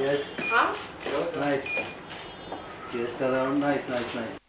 Yes. Huh? Nice. Yes, the round. Nice, nice, nice.